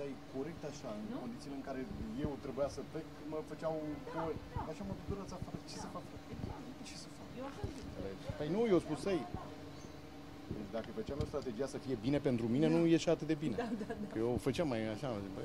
dai corect așa, în condițiile în care eu trebuia să plec, mă făceau da, că da. așa mă durăți afară. Ce să fac? Exact. Ce să fac? Eu așa zic. Păi nu, eu spus ei Deci dacă făceam eu strategia să fie bine pentru mine, da. nu ieșea atât de bine. Da, da, da. Că eu făceam mai așa, zic, bă,